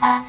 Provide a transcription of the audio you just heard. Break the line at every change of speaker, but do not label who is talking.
啊